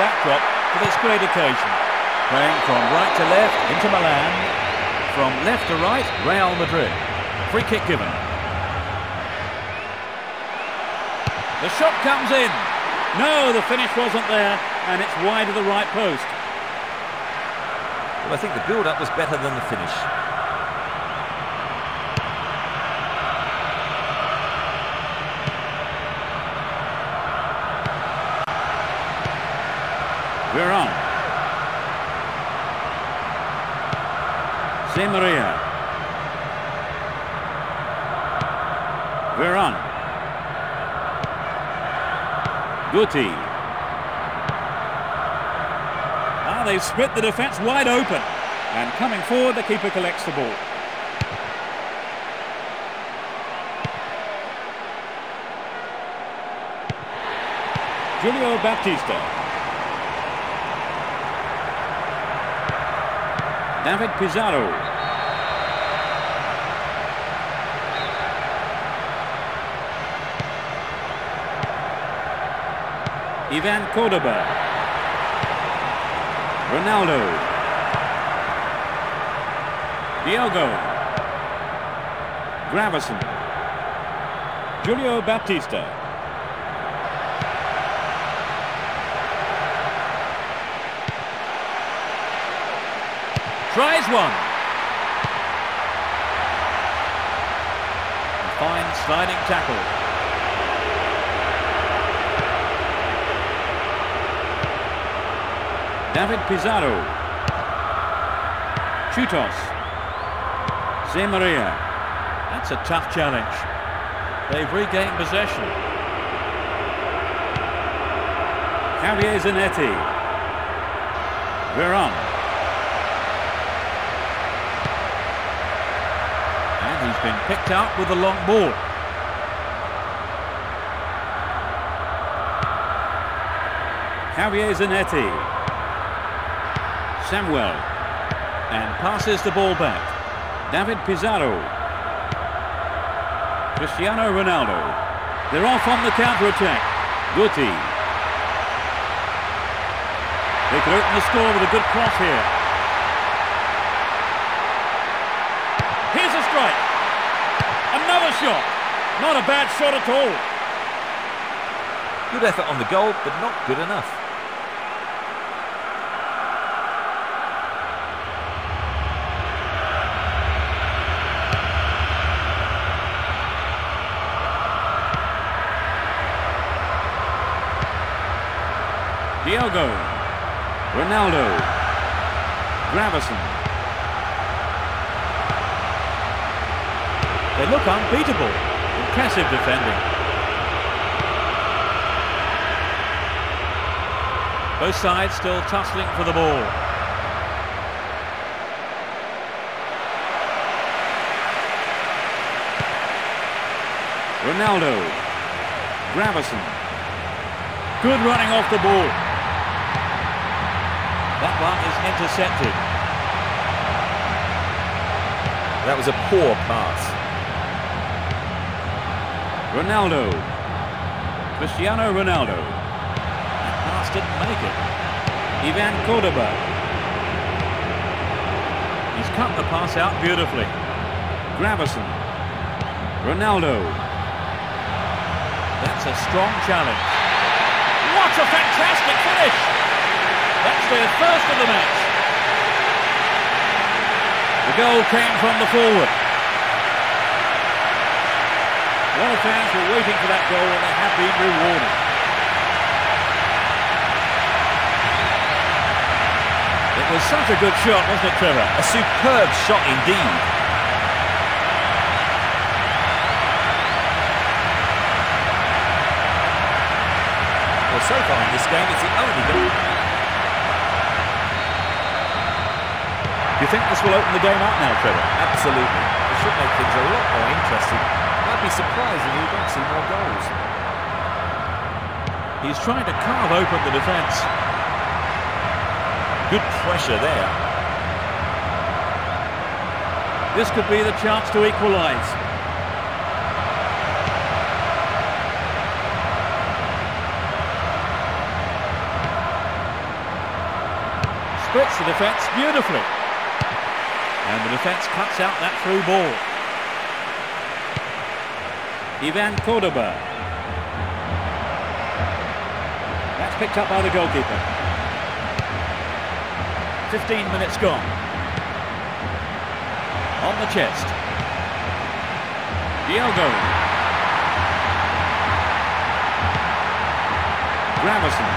backdrop for this great occasion. Playing from right to left into Milan, from left to right, Real Madrid. Free kick given. The shot comes in. No, the finish wasn't there, and it's wide of the right post. Well, I think the build-up was better than the finish. Veron. Di Maria. Veron. Guti. Ah, they've split the defence wide open. And coming forward, the keeper collects the ball. Julio Baptista. David Pizarro. Ivan Cordoba. Ronaldo. Diogo. Gravesen. Julio Baptista. Tries one. Fine sliding tackle. David Pizarro. Chutos. Di Maria. That's a tough challenge. They've regained possession. Javier Zanetti. Veron. And he's been picked out with a long ball. Javier Zanetti. Samuel. And passes the ball back. David Pizarro. Cristiano Ronaldo. They're off on the counter-attack. Guti. They could open the score with a good cross here. Here's a strike. Shot. Not a bad shot at all. Good effort on the goal, but not good enough. Diogo. Ronaldo. Gravesen. They look unbeatable. Impressive defending. Both sides still tussling for the ball. Ronaldo. Gravesen. Good running off the ball. That one is intercepted. That was a poor pass. Ronaldo. Cristiano Ronaldo. That pass didn't make it. Ivan Cordoba. He's cut the pass out beautifully. Gravesen. Ronaldo. That's a strong challenge. What a fantastic finish! That's their first of the match. The goal came from the forward. A lot of fans were waiting for that goal and they have been rewarded. It was such a good shot, wasn't it, Trevor? A superb shot indeed. Well, so far in this game, it's the only goal. Do you think this will open the game up now, Trevor? Absolutely. It should make things a lot more interesting be surprising he don't see more goals. He's trying to carve open the defence. Good pressure there. This could be the chance to equalise. Splits the defence beautifully. And the defence cuts out that through ball. Ivan Cordoba. That's picked up by the goalkeeper. 15 minutes gone. On the chest. Diogo. Gravesen.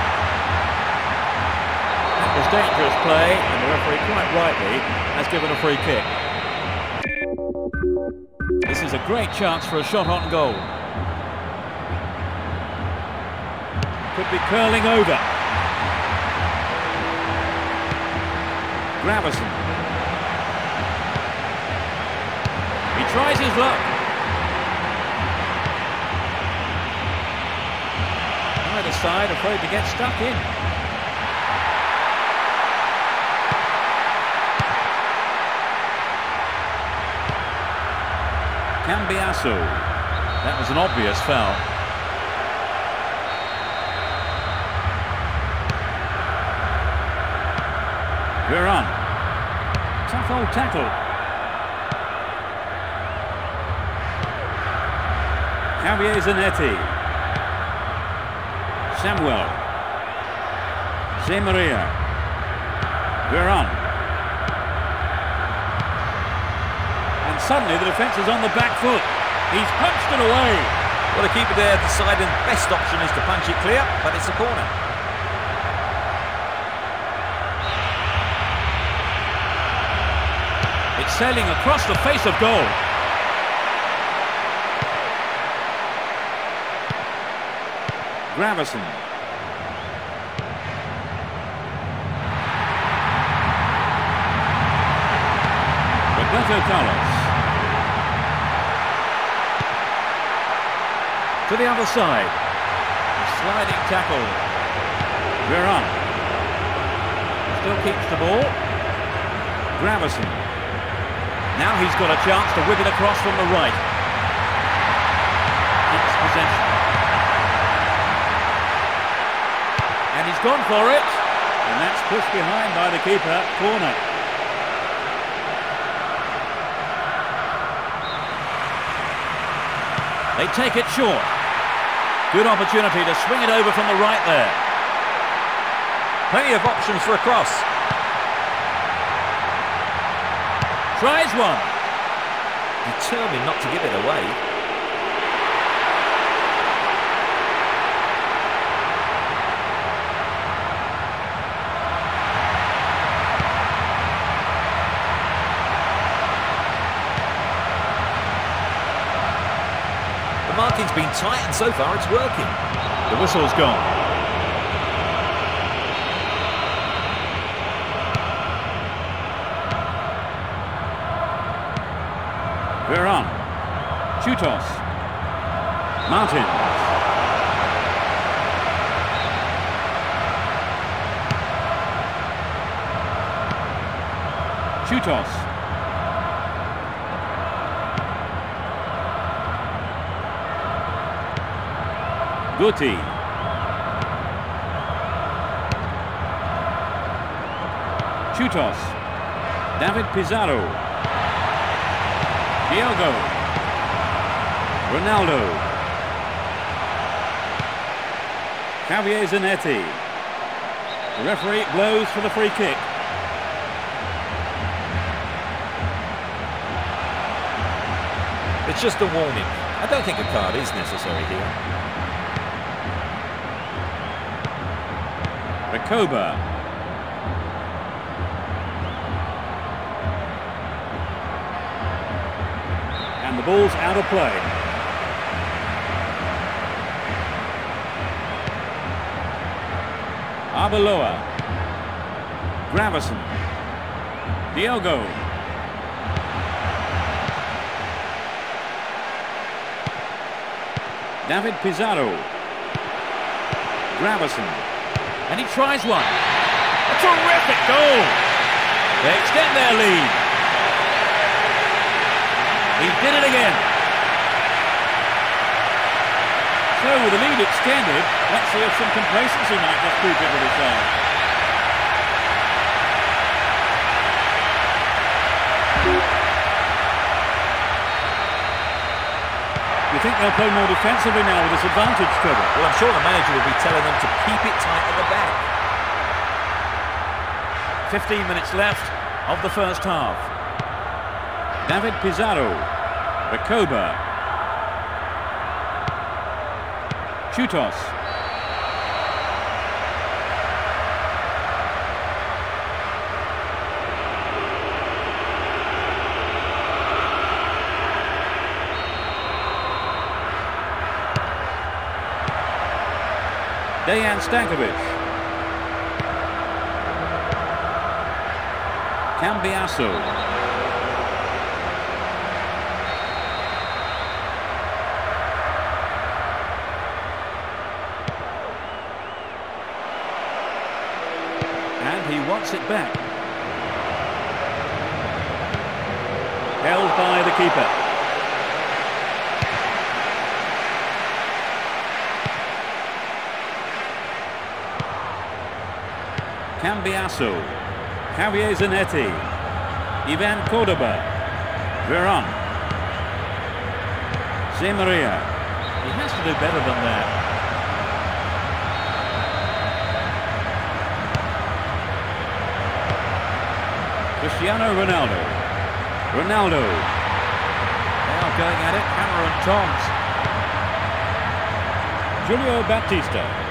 That was dangerous play, and the referee quite rightly has given a free kick. Is a great chance for a shot on goal. Could be curling over. Gravesen. He tries his luck. Either side afraid to get stuck in. Cambiasso. That was an obvious foul. Veron. Tough old tackle. Javier Zanetti. Samuel. Zé Maria. Veron. And suddenly the defence is on the back foot. He's punched it away. Well, the keeper there deciding the best option is to punch it clear, but it's a corner. It's sailing across the face of goal. Gravesen. Roberto Carlos. To the other side. A sliding tackle. Veron. Still keeps the ball. Gravesen. Now he's got a chance to whip it across from the right. It's possession. And he's gone for it. And that's pushed behind by the keeper. Corner. They take it short. Good opportunity to swing it over from the right there. Plenty of options for a cross. Tries one. Determined not to give it away. Marking's been tight and so far it's working. The whistle's gone. Veron. Chutos. Martin. Chutos. Guti. Chutos. David Pizarro. Diogo. Ronaldo. Javier Zanetti. The referee blows for the free kick. It's just a warning. I don't think a card is necessary here. Recoba. And the ball's out of play. Arbeloa. Gravesen. Diogo. David Pizarro. Gravesen. And he tries one. A terrific goal. They extend their lead. He did it again. So with the lead extended, let's see if some complacency might just creep into the side. You think they'll play more defensively now with this advantage, Trevor? Well, I'm sure the manager will be telling them to keep it tight at the back. 15 minutes left of the first half. David Pizarro. Recoba. Chutos. Dejan Stankovic. Cambiasso. And he wants it back. Held by the keeper. Cambiasso. Javier Zanetti. Ivan Cordoba. Veron. Zé Maria. He has to do better than that. Cristiano Ronaldo. Ronaldo. Now going at it, Cameron Tongs. Julio Baptista.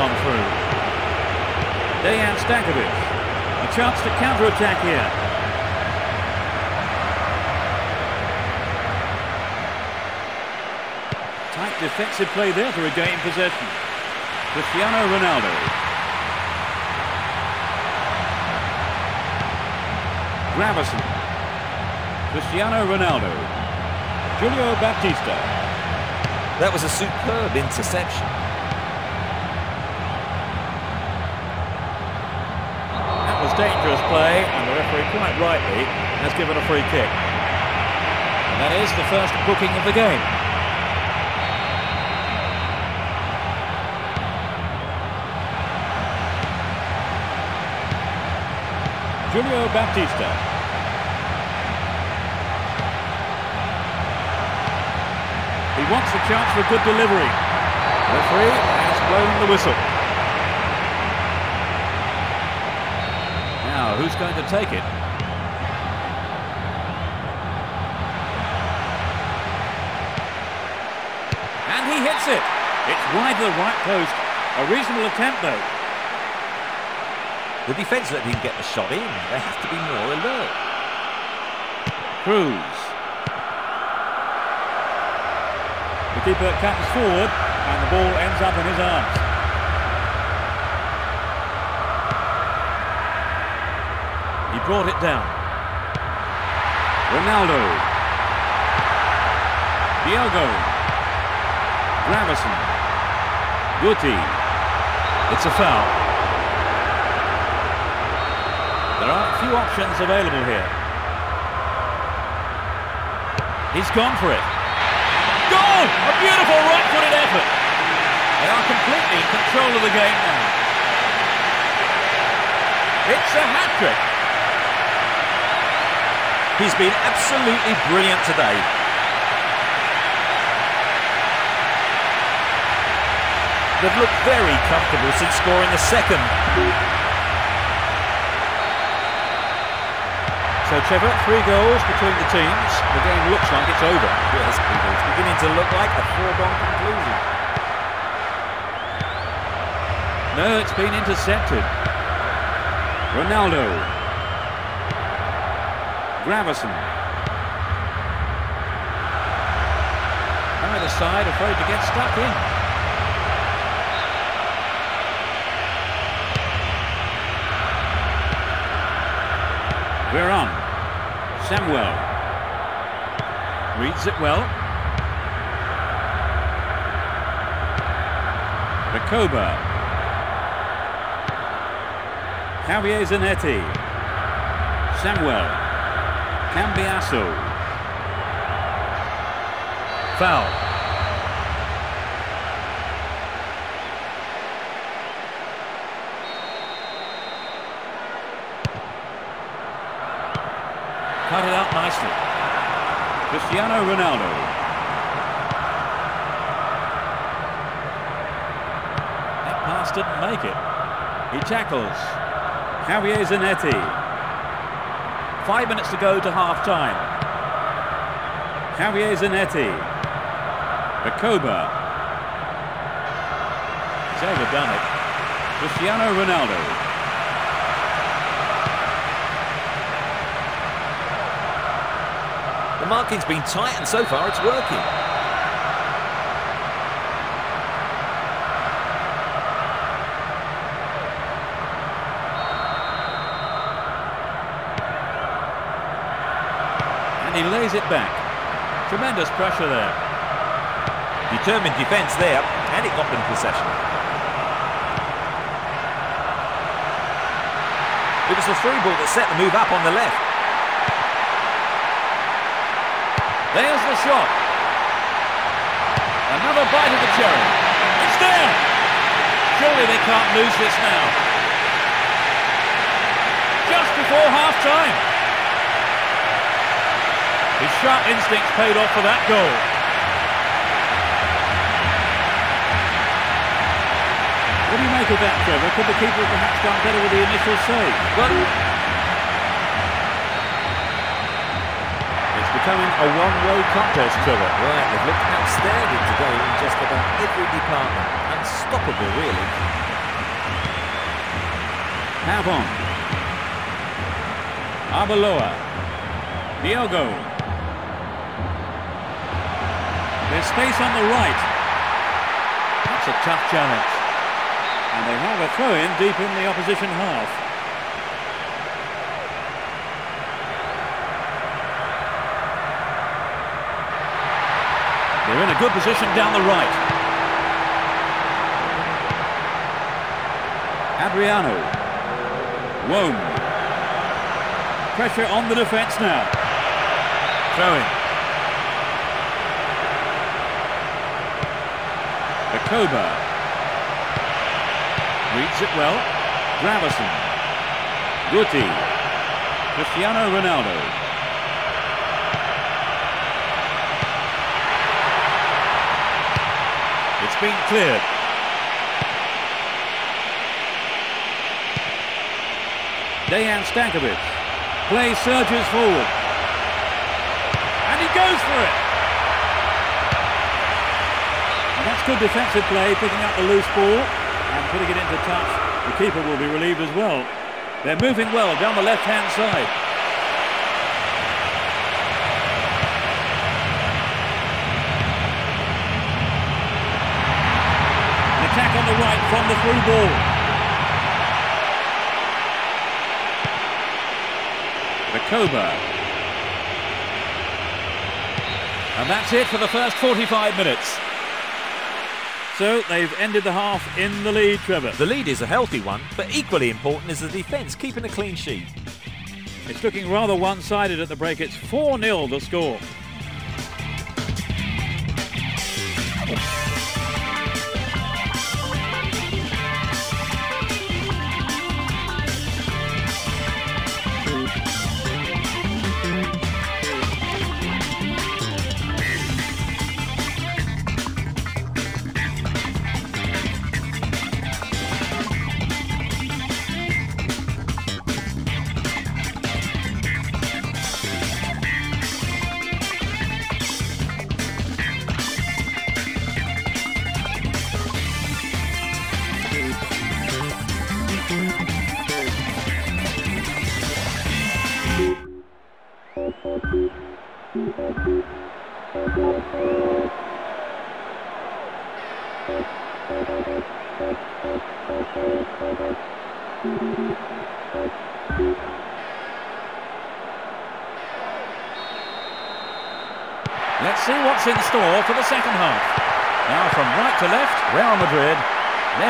One through. Dejan Stankovic. A chance to counter-attack here. Tight defensive play there to regain possession. Cristiano Ronaldo. Gravesen. Cristiano Ronaldo. Julio Baptista. That was a superb interception. That was dangerous play, and the referee quite rightly has given a free kick. And that is the first booking of the game. Julio Baptista. He wants a chance for a good delivery. The referee has blown the whistle. Now, who's going to take it? And he hits it. It's wide of the right post. A reasonable attempt, though. The defence let him get the shot in. They have to be more alert. Cruz. The keeper comes forward, and the ball ends up in his arms. Brought it down. Ronaldo. Diogo. Gravesen. Guti. It's a foul. There are a few options available here. He's gone for it. Goal! A beautiful right-footed effort. They are completely in control of the game now. It's a hat-trick. He's been absolutely brilliant today. They've looked very comfortable since scoring the second. So, Trevor, three goals between the teams. The game looks like it's over. Yes, it's beginning to look like a foregone conclusion. No, it's been intercepted. Ronaldo. Gravesen. Either side afraid to get stuck in. Veron. Samuel. Reads it well. Recoba. Javier Zanetti. Samuel. Cambiasso. Foul. Cut it out nicely. Cristiano Ronaldo. That pass didn't make it. He tackles. Javier Zanetti. Five minutes to go to half-time. Javier Zanetti. Recoba. He's overdone it. Cristiano Ronaldo. The marking's been tight and so far it's working. And he lays it back. Tremendous pressure there. Determined defence there, and it got them possession. It was the through ball that set the move up on the left. There's the shot. Another bite of the cherry. It's there. Surely they can't lose this now. Just before half-time. His sharp instincts paid off for that goal. What do you make of that, Trevor? Could the keeper have perhaps done better with the initial save? Well, It's becoming a one-way contest, Trevor. right, they've looked outstanding today in just about every department. Unstoppable, really. Pavon. Arbeloa. Diogo. There's space on the right. That's a tough challenge. And they have a throw-in deep in the opposition half. They're in a good position down the right. Adriano. Wome. Pressure on the defence now. Throwing. Recoba. Reads it well. Gravesen. Guti. Cristiano Ronaldo. It's been cleared. Dejan Stankovic. Play surges forward. And he goes for it. And that's good defensive play, picking up the loose ball and putting it into touch. The keeper will be relieved as well. They're moving well down the left-hand side. An attack on the right from the through ball. Recoba. And that's it for the first 45 minutes. So they've ended the half in the lead, Trevor. The lead is a healthy one, but equally important is the defence keeping a clean sheet. It's looking rather one-sided at the break. It's 4-0 the score.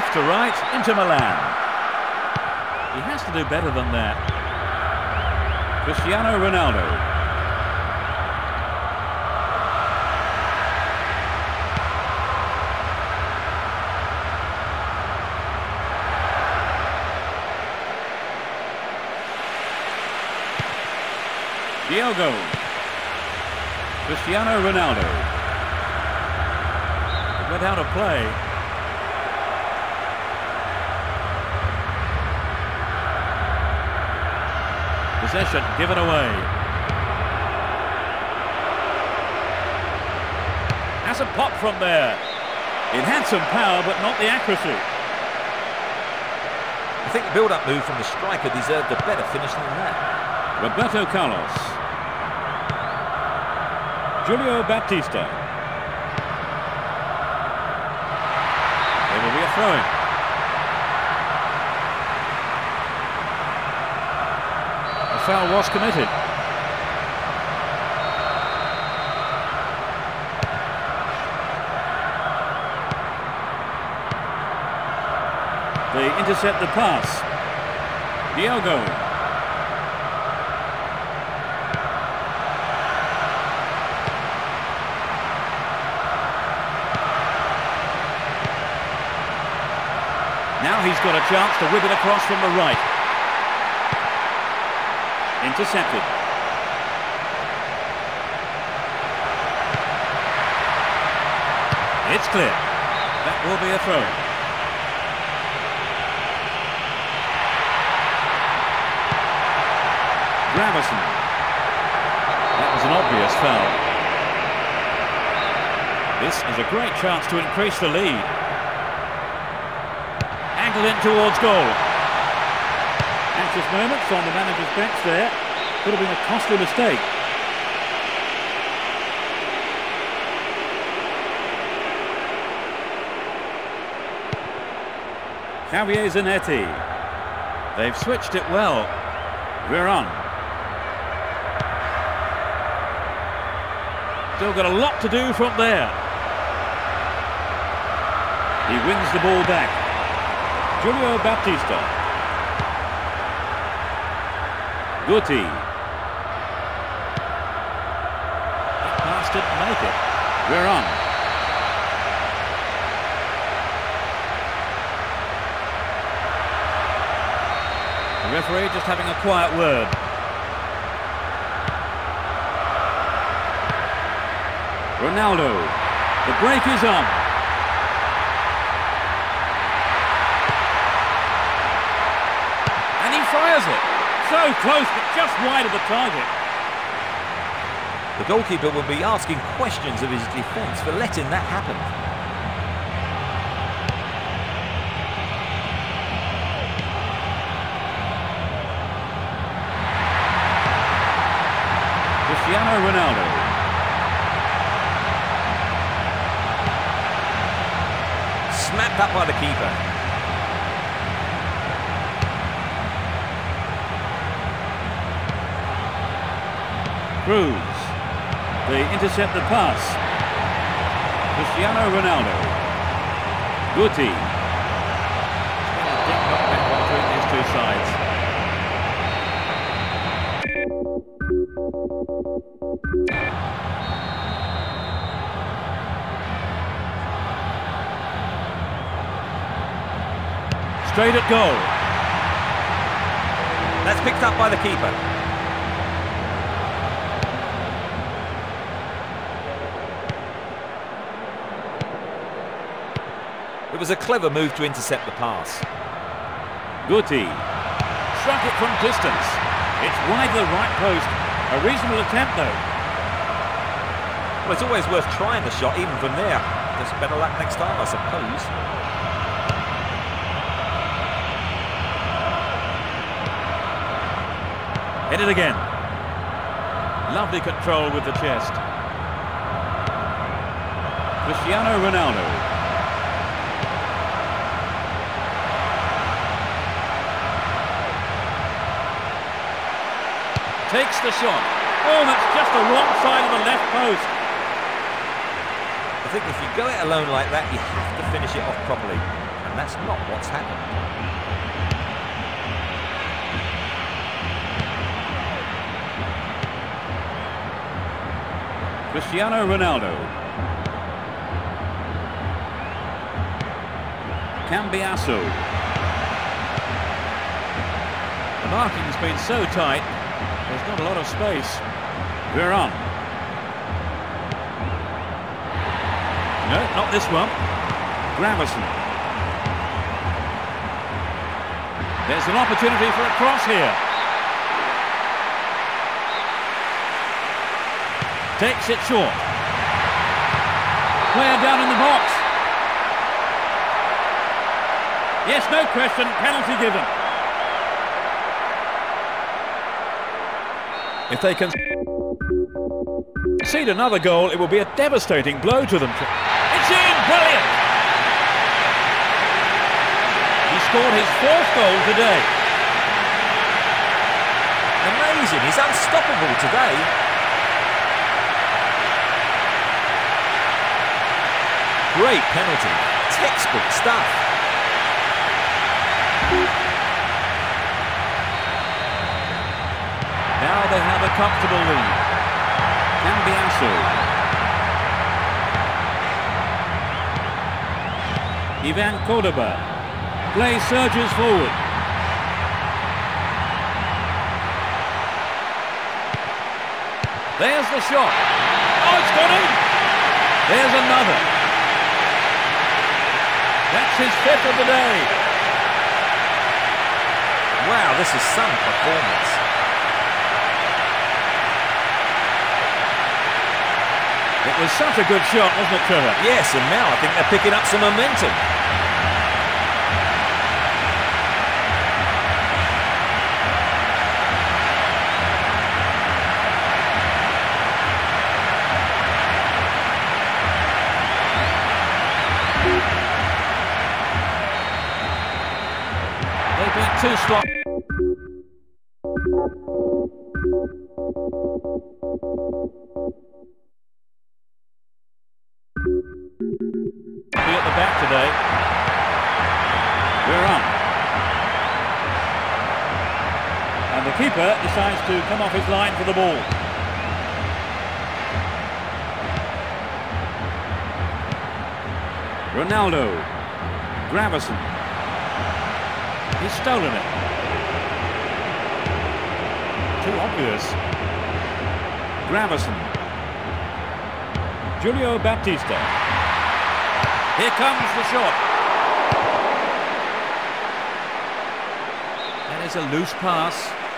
Left to right, into Milan. He has to do better than that. Cristiano Ronaldo. Diogo. Cristiano Ronaldo. Went out of play. Possession given away. Has a pop from there. It had some power, but not the accuracy. I think the build-up move from the striker deserved a better finish than that. Roberto Carlos. Julio Baptista. There will be a throw-in. Foul was committed. They intercept the pass. Diogo. Now he's got a chance to whip it across from the right. Intercepted. It's clear. That will be a throw. Gravesen. That was an obvious foul. This is a great chance to increase the lead. Angled in towards goal. Anxious moments on the manager's bench there. Could have been a costly mistake. Javier Zanetti. They've switched it well. Veron. Still got a lot to do from there. He wins the ball back. Julio Baptista. Guti. That pass didn't make it. Veron. The referee just having a quiet word. Ronaldo. The break is on. So close, but just wide of the target. The goalkeeper will be asking questions of his defence for letting that happen. Cristiano Ronaldo. Smacked up by the keeper. Cruz. They intercept the pass. Cristiano Ronaldo. Guti. These two sides. Straight at goal. That's picked up by the keeper. Was a clever move to intercept the pass. Guti. Struck it from distance. It's wide of the right post. A reasonable attempt though. Well, it's always worth trying the shot, even from there. Just better luck next time, I suppose. Hit it again. Lovely control with the chest. Cristiano Ronaldo. Takes the shot. Oh, that's just the wrong side of the left post. I think if you go it alone like that, you have to finish it off properly. And that's not what's happened. Cristiano Ronaldo. Cambiasso. The marking's been so tight, a lot of space. Veron. No, not this one. Gravesen. There's an opportunity for a cross here. Takes it short. Player down in the box. Yes, no question, penalty given. If they can concede another goal, it will be a devastating blow to them. It's in, brilliant! He scored his fourth goal today. Amazing, he's unstoppable today. Great penalty, textbook stuff. They have a comfortable lead. Cambiasso. Ivan Cordoba. Play surges forward. There's the shot. Oh, it's gone in. There's another. That's his fifth of the day. Wow, this is some performance. Was such a good shot, wasn't it, Trevor? Yes, and now I think they're picking up some momentum. The keeper decides to come off his line for the ball. Ronaldo. Gravesen. He's stolen it. Too obvious. Gravesen. Julio Baptista. Here comes the shot. That is a loose pass.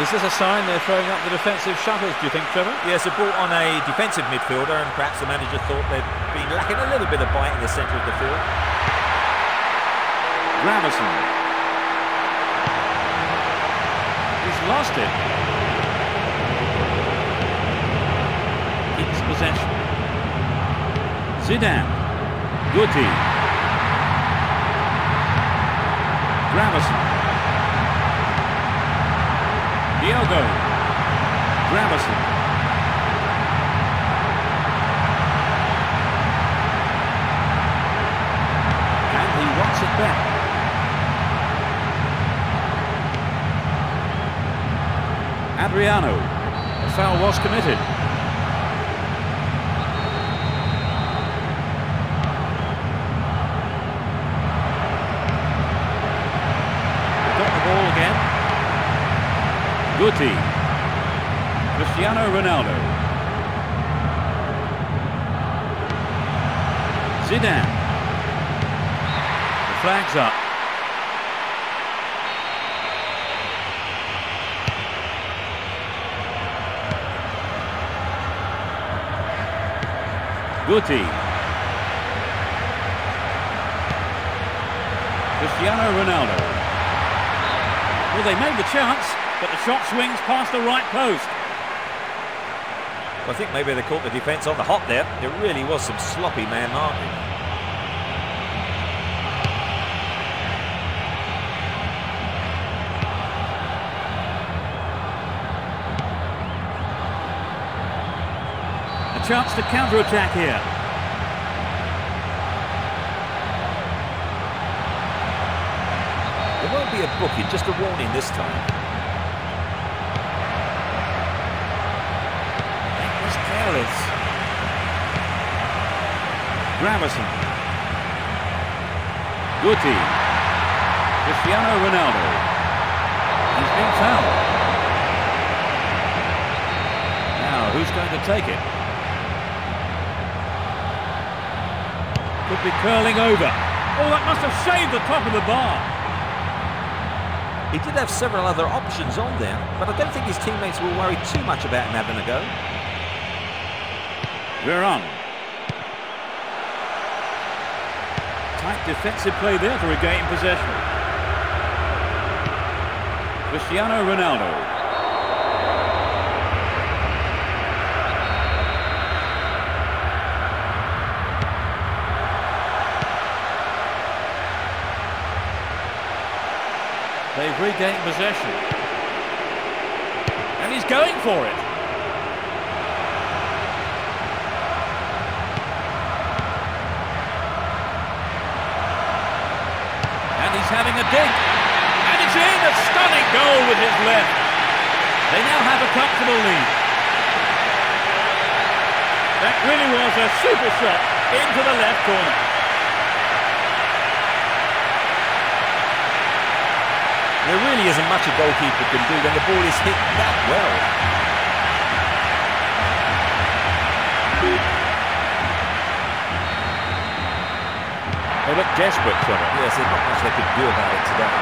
Is this a sign they're throwing up the defensive shuttles, do you think, Trevor? Yes, they brought on a defensive midfielder and perhaps the manager thought they'd been lacking a little bit of bite in the centre of the field. Gravesen. He's lost it. Keeps possession. Zidane. Guti. Diogo. Gravesen. And he wants it back. Adriano. A foul was committed. They've got the ball again. Guti. Cristiano Ronaldo. Zidane. The flag's up. Guti. Cristiano Ronaldo. Well, they made the chance, shot swings past the right post. I think maybe they caught the defence on the hop there. There really was some sloppy man marking. A chance to counter-attack here. There won't be a booking, just a warning this time. That was careless. Gravesen. Guti. Cristiano Ronaldo. He's been fouled. Now, who's going to take it? Could be curling over. Oh, that must have shaved the top of the bar. He did have several other options on there, but I don't think his teammates will worry too much about him having a go. Veron. Tight defensive play there to regain possession. Cristiano Ronaldo. They've regained possession. And he's going for it. And he's having a dig. And it's in! A stunning goal with his left. They now have a comfortable lead. That really was a super shot into the left corner. There really isn't much a goalkeeper can do when the ball is hit that well. They look desperate, Trevor. Yes, there's not much they could do about it today.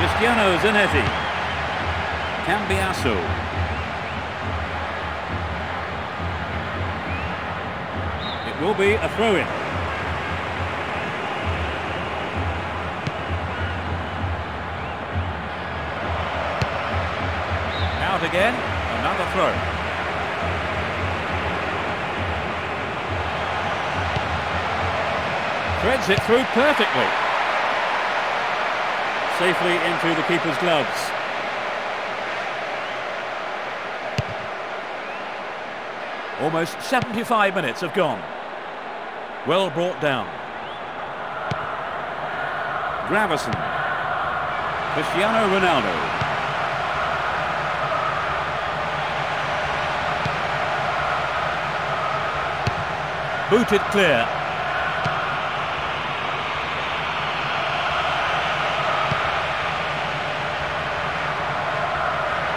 Cristiano Zanetti. Cambiasso. It will be a throw-in. Out again. Another throw. Threads it through perfectly. Safely into the keeper's gloves. Almost 75 minutes have gone. Well brought down. Gravesen. Cristiano Ronaldo. booted clear.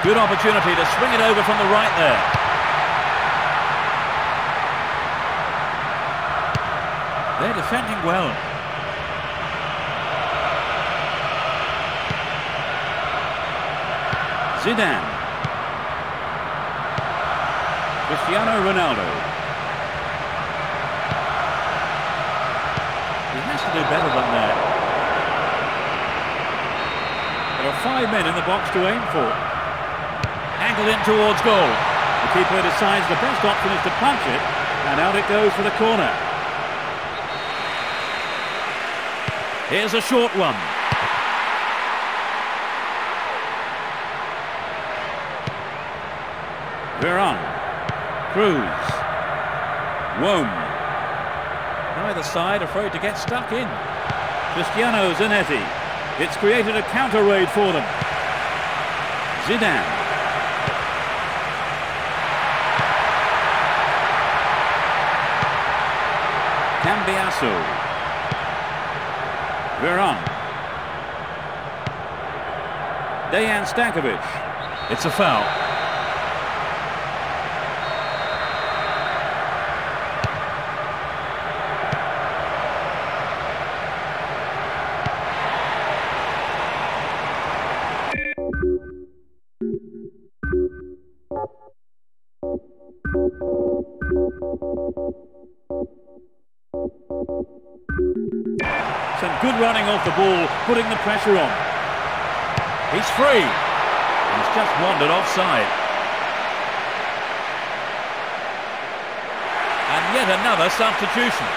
Good opportunity to swing it over from the right there. They're defending well. Zidane. Cristiano Ronaldo. He has to do better than that. There are five men in the box to aim for. Angled in towards goal. The keeper decides the best option is to punch it, and out it goes for the corner. Here's a short one. Veron. Cruz. Wome either side, afraid to get stuck in. Cristiano Zanetti. It's created a counter raid for them. Zidane. Cambiasso. Veron. Dejan Stankovic. It's a foul. Off the ball, putting the pressure on. He's free. He's just wandered offside. And yet another substitution.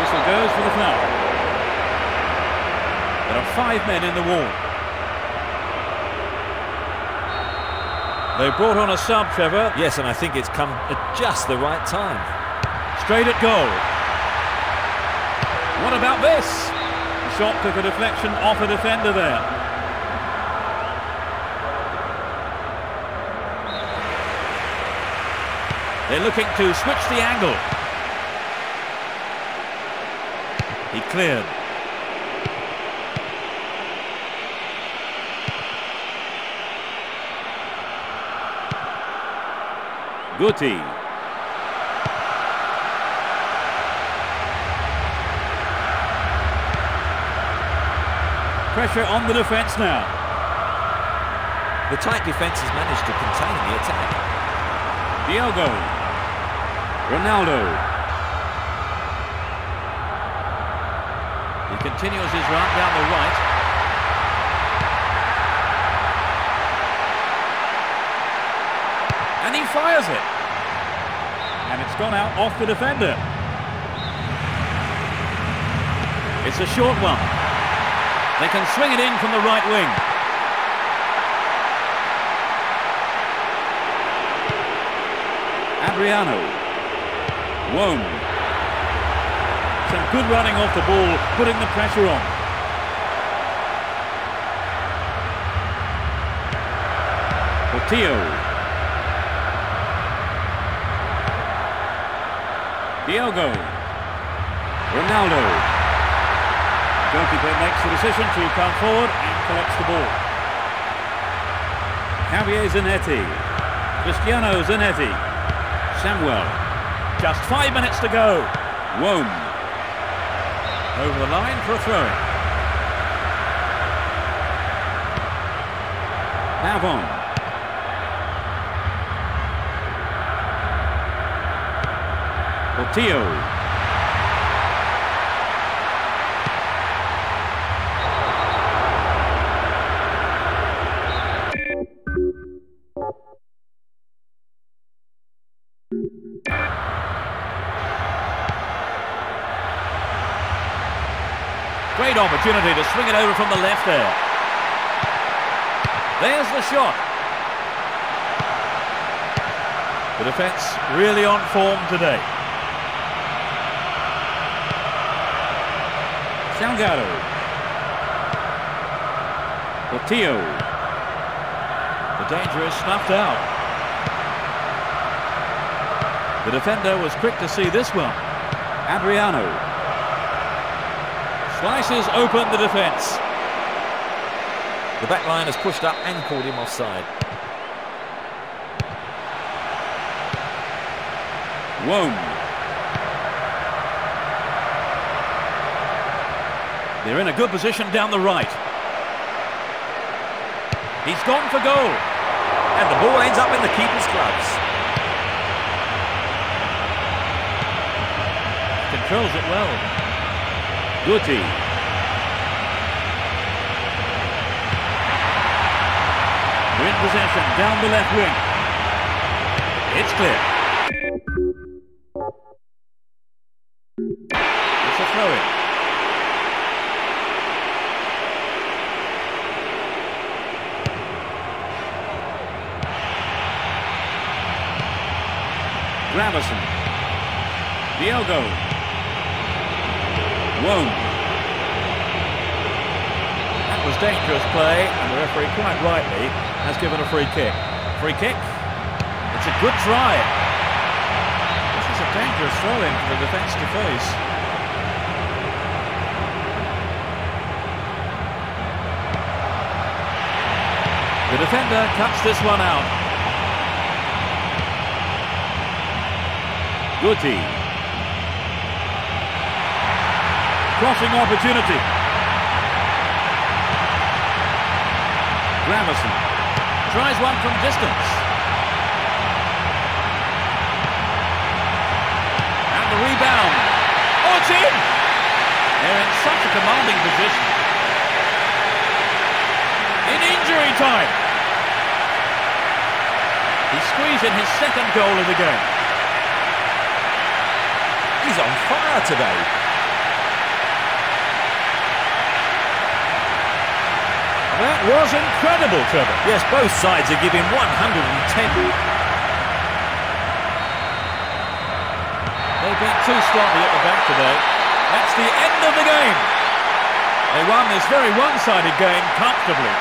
Whistle goes for the foul. There are five men in the wall. They brought on a sub, Trevor. Yes, and I think it's come at just the right time. Straight at goal. What about this? The shot took a deflection off a defender there. They're looking to switch the angle. He cleared. Guti. Pressure on the defence now. The tight defence has managed to contain the attack. Diogo. Ronaldo. He continues his run down the right. And he fires it. And it's gone out off the defender. It's a short one. They can swing it in from the right wing. Adriano. Wome. Some good running off the ball, putting the pressure on. Portillo. Diogo. Ronaldo. Goalkeeper makes the decision to come forward and collects the ball. Javier Zanetti. Cristiano Zanetti. Samuel. Just five minutes to go. Wome. Over the line for a throw-in. Portillo. Great opportunity to swing it over from the left there. There's the shot. The defence really on form today. Salgado. Portillo. The danger is snuffed out. The defender was quick to see this one. Adriano. Slices open the defence. The back line has pushed up and called him offside. Wome. They're in a good position down the right. He's gone for goal. And the ball ends up in the keeper's gloves. Controls it well. Guti. We're in possession down the left wing. It's clear. Gravesen. Diogo. Wome. That was dangerous play, and the referee quite rightly has given a free kick. Free kick. It's a good try. This is a dangerous throw-in for the defence to face. The defender cuts this one out. Guti. Crossing opportunity. Gravesen tries one from distance. And the rebound. Oh, it's in! They're in such a commanding position. In injury time. He squeezed in his second goal of the game. He's on fire today. That was incredible, Trevor. Yes, both sides are giving 110. They've been too sloppy at the back today. That's the end of the game. They won this very one-sided game comfortably.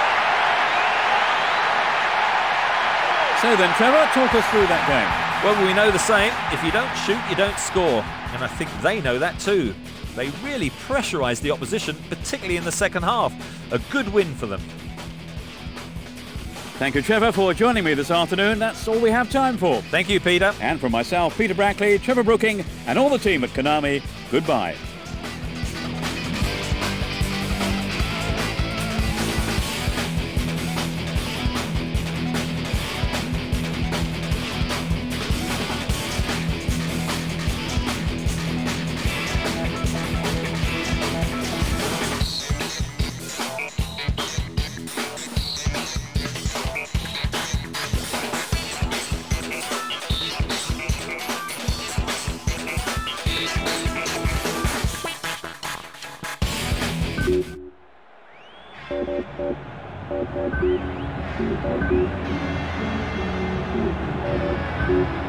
So then, Trevor, talk us through that game. Well, we know the saying if you don't shoot, you don't score. And I think they know that too. They really pressurised the opposition, particularly in the second half. A good win for them. Thank you, Trevor, for joining me this afternoon. That's all we have time for. Thank you, Peter. And from myself, Peter Brackley, Trevor Brooking, and all the team at Konami, goodbye. Thank you.